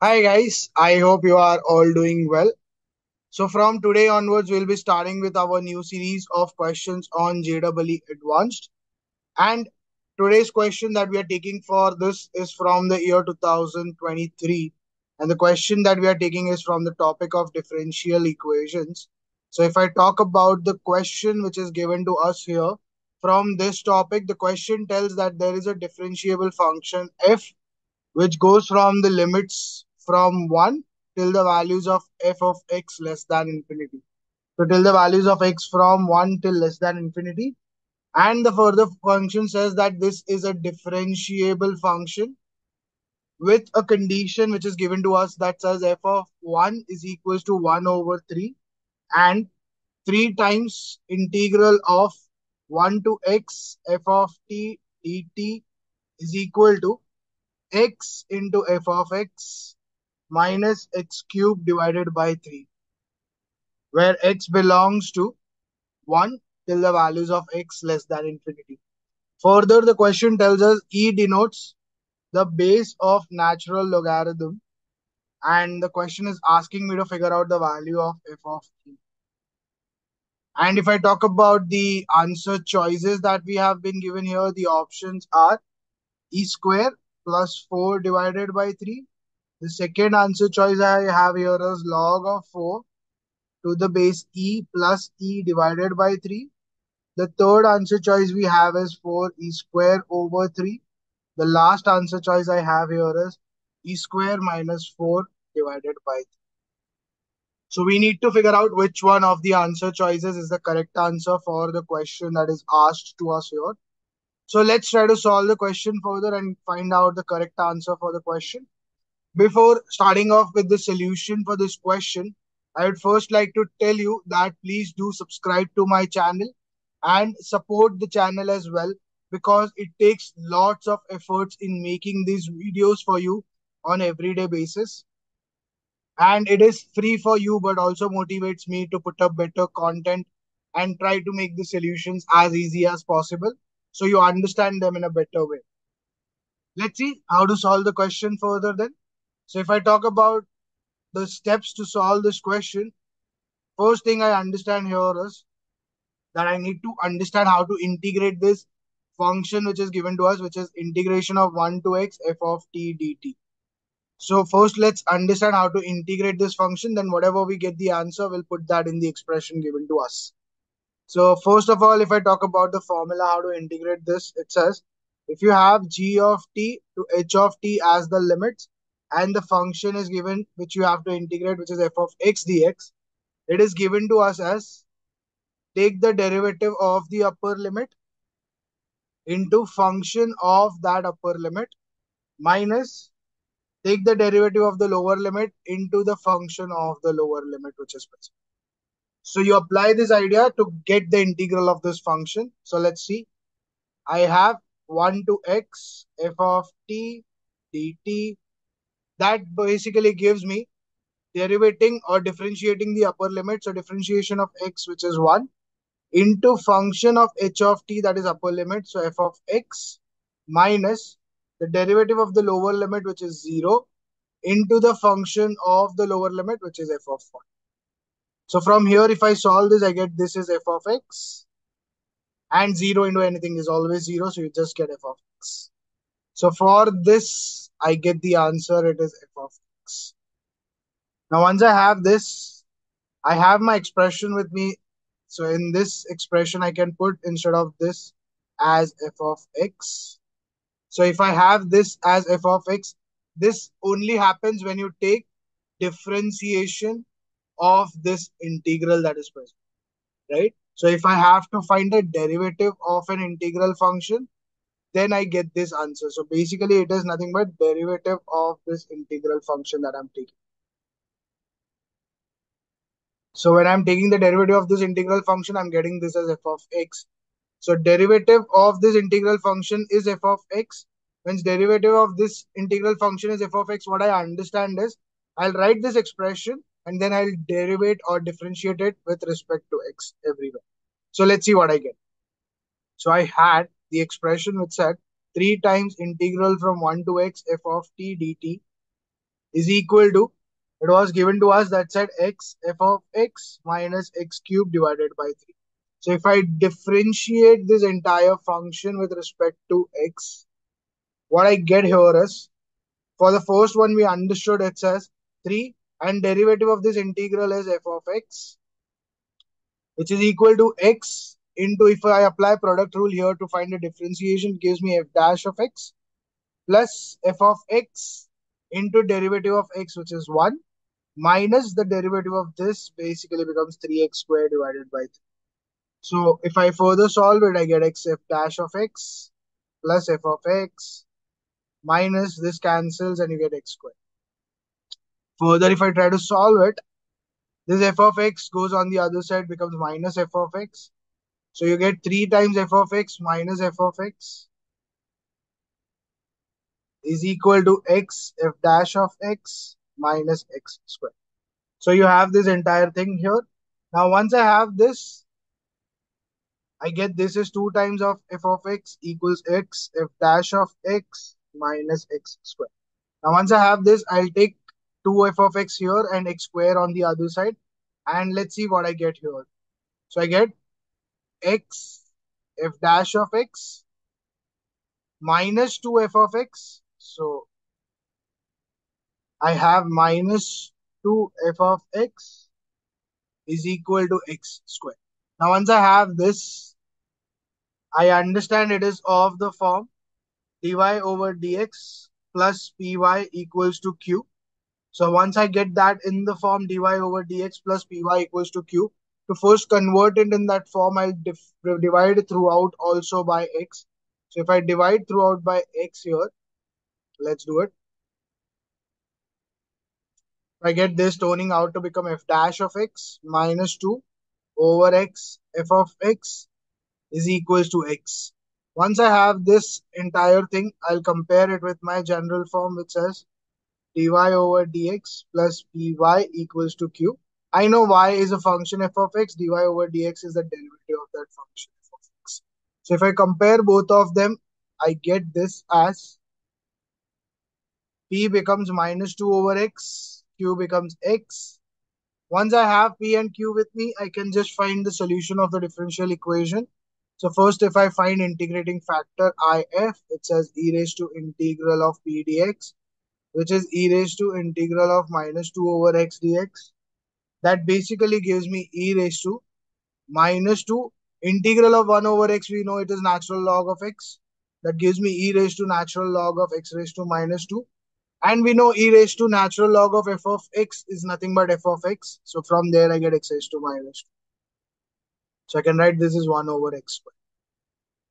Hi guys, I hope you are all doing well. So from today onwards, we'll be starting with our new series of questions on JEE Advanced. And today's question that we are taking for this is from the year 2023. And the question that we are taking is from the topic of differential equations. So if I talk about the question which is given to us here from this topic, the question tells that there is a differentiable function f which goes from the limits from 1 till the values of f of x less than infinity. So till the values of x from 1 till less than infinity. And the further function says that this is a differentiable function with a condition which is given to us that says f of 1 is equals to 1 over 3 and 3 times integral of 1 to x f of t dt is equal to x into f of x minus x cubed divided by 3, where x belongs to 1 till the values of x less than infinity. Further, the question tells us E denotes the base of natural logarithm and the question is asking me to figure out the value of f of t. And if I talk about the answer choices that we have been given here, the options are e square plus 4 divided by 3. The second answer choice I have here is log of 4 to the base e plus e divided by 3. The third answer choice we have is 4 e square over 3. The last answer choice I have here is e square minus 4 divided by 3. So we need to figure out which one of the answer choices is the correct answer for the question that is asked to us here. So let's try to solve the question further and find out the correct answer for the question. Before starting off with the solution for this question, I would first like to tell you that please do subscribe to my channel and support the channel as well because it takes lots of efforts in making these videos for you on everyday basis. And it is free for you but also motivates me to put up better content and try to make the solutions as easy as possible so you understand them in a better way. Let's see how to solve the question further then so if i talk about the steps to solve this question first thing i understand here is that i need to understand how to integrate this function which is given to us which is integration of 1 to x f of t dt so first, let's understand how to integrate this function. Then whatever we get the answer, we'll put that in the expression given to us. So first of all, if I talk about the formula, how to integrate this, it says, if you have g of t to h of t as the limits, and the function is given, which you have to integrate, which is f of x dx, it is given to us as take the derivative of the upper limit into function of that upper limit minus take the derivative of the lower limit into the function of the lower limit, which is present. So you apply this idea to get the integral of this function. So let's see. I have 1 to x f of t dt. That basically gives me derivating or differentiating the upper limit. So differentiation of x, which is 1, into function of h of t, that is upper limit. So f of x minus the derivative of the lower limit, which is 0, into the function of the lower limit, which is f of 1. So from here, if I solve this, I get this is f of x. And 0 into anything is always 0, so you just get f of x. So for this, I get the answer, it is f of x. Now once I have this, I have my expression with me. So in this expression, I can put instead of this as f of x. So if I have this as f of x, this only happens when you take differentiation of this integral that is present, right? So if I have to find the derivative of an integral function, then I get this answer. So basically it is nothing but derivative of this integral function that I'm taking. So when I'm taking the derivative of this integral function, I'm getting this as f of x. So derivative of this integral function is f of x. When derivative of this integral function is f of x, what I understand is I'll write this expression and then I'll derivate or differentiate it with respect to x everywhere. So let's see what I get. So I had the expression which said 3 times integral from 1 to x f of t dt is equal to it was given to us that said x f of x minus x cube divided by 3 so if i differentiate this entire function with respect to x what i get here is for the first one we understood it says 3 and derivative of this integral is f of x which is equal to x into if I apply product rule here to find the differentiation gives me f dash of x plus f of x into derivative of x which is 1 minus the derivative of this basically becomes 3x squared divided by 3. So if I further solve it I get x f dash of x plus f of x minus this cancels and you get x squared. Further if I try to solve it this f of x goes on the other side becomes minus f of x so you get 3 times f of x minus f of x is equal to x f dash of x minus x square. So you have this entire thing here. Now once I have this, I get this is 2 times of f of x equals x f dash of x minus x square. Now once I have this, I'll take 2 f of x here and x square on the other side. And let's see what I get here. So I get x f dash of x minus 2f of x. So I have minus 2f of x is equal to x square. Now once I have this, I understand it is of the form dy over dx plus py equals to q. So once I get that in the form dy over dx plus py equals to q, to first convert it in that form, I'll divide throughout also by x. So if I divide throughout by x here, let's do it. I get this turning out to become f dash of x minus 2 over x f of x is equals to x. Once I have this entire thing, I'll compare it with my general form which says dy over dx plus py equals to q. I know y is a function f of x, dy over dx is the derivative of that function f of x. So if I compare both of them, I get this as p becomes minus 2 over x, q becomes x. Once I have p and q with me, I can just find the solution of the differential equation. So first, if I find integrating factor if, it says e raised to integral of p dx, which is e raised to integral of minus 2 over x dx that basically gives me e raised to minus 2 integral of 1 over x we know it is natural log of x. That gives me e raised to natural log of x raised to minus 2 and we know e raised to natural log of f of x is nothing but f of x. So from there i get x raised to minus 2 so i can write this is 1 over x square.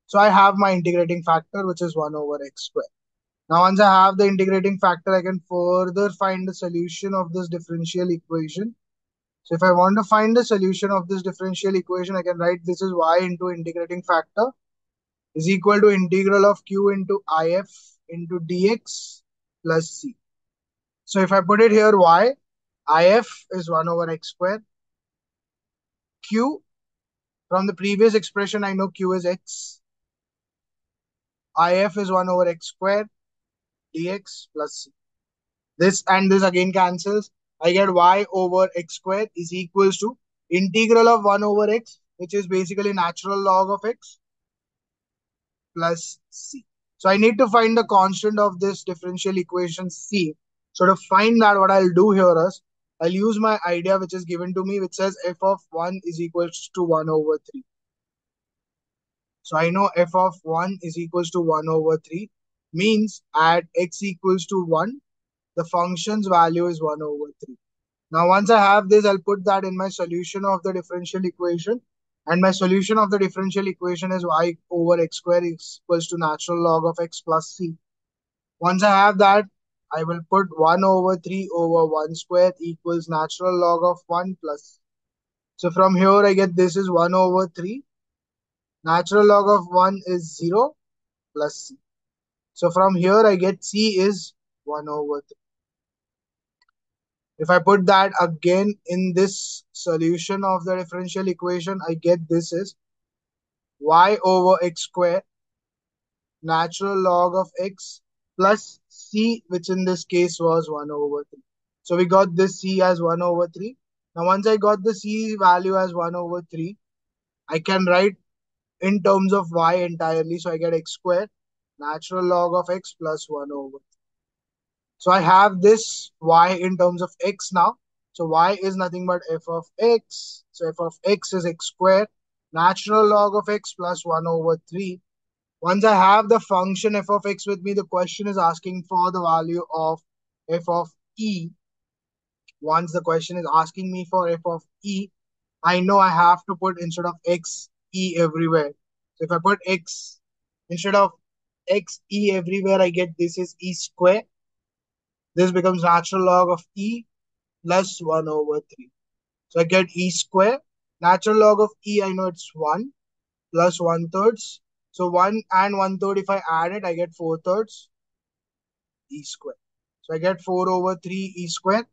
So i have my integrating factor which is 1 over x square. Now once i have the integrating factor i can further find the solution of this differential equation so if I want to find the solution of this differential equation, I can write this is y into integrating factor is equal to integral of q into if into dx plus c. So if I put it here, y, if is 1 over x square. q, from the previous expression, I know q is x. if is 1 over x square dx plus c. This and this again cancels. I get y over x squared is equals to integral of 1 over x, which is basically natural log of x plus c. So I need to find the constant of this differential equation c. So to find that, what I'll do here is, I'll use my idea which is given to me, which says f of 1 is equals to 1 over 3. So I know f of 1 is equals to 1 over 3 means at x equals to 1, the function's value is 1 over 3. Now, once I have this, I'll put that in my solution of the differential equation. And my solution of the differential equation is y over x square is equals to natural log of x plus c. Once I have that, I will put 1 over 3 over 1 square equals natural log of 1 plus. So from here, I get this is 1 over 3. Natural log of 1 is 0 plus c. So from here, I get c is 1 over 3. If I put that again in this solution of the differential equation, I get this is y over x square natural log of x plus c, which in this case was 1 over 3. So we got this c as 1 over 3. Now once I got the c value as 1 over 3, I can write in terms of y entirely. So I get x square natural log of x plus 1 over 3. So I have this y in terms of x now. So y is nothing but f of x. So f of x is x squared natural log of x plus 1 over 3. Once I have the function f of x with me, the question is asking for the value of f of e. Once the question is asking me for f of e, I know I have to put instead of x, e everywhere. So if I put x instead of x, e everywhere, I get this is e square. This becomes natural log of e plus 1 over 3. So I get e square. Natural log of e, I know it's 1 plus 1 thirds. So 1 and 1 third, if I add it, I get 4 thirds e square. So I get 4 over 3 e square.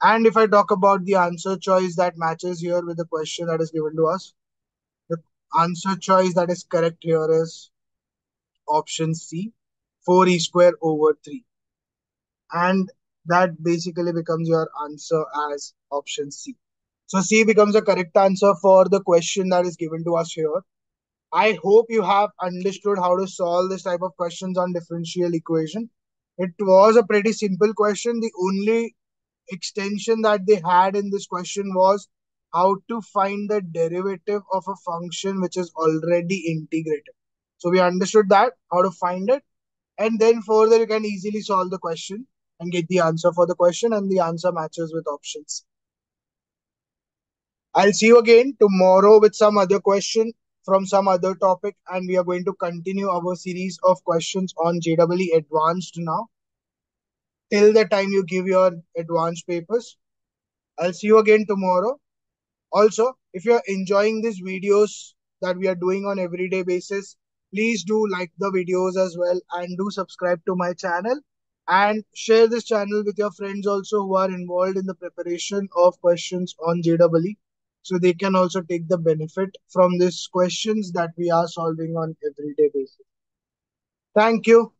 And if I talk about the answer choice that matches here with the question that is given to us, the answer choice that is correct here is option C, 4e square over 3 and that basically becomes your answer as option C. So C becomes the correct answer for the question that is given to us here. I hope you have understood how to solve this type of questions on differential equation. It was a pretty simple question. The only extension that they had in this question was how to find the derivative of a function which is already integrated. So we understood that, how to find it. And then further, you can easily solve the question and get the answer for the question and the answer matches with options. I'll see you again tomorrow with some other question from some other topic and we are going to continue our series of questions on JEE Advanced now. Till the time you give your advanced papers. I'll see you again tomorrow. Also, if you're enjoying these videos that we are doing on everyday basis, please do like the videos as well and do subscribe to my channel and share this channel with your friends also who are involved in the preparation of questions on JEE so they can also take the benefit from these questions that we are solving on everyday basis. Thank you.